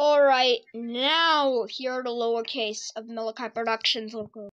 Alright, now here are the lowercase of Malachi Productions logo.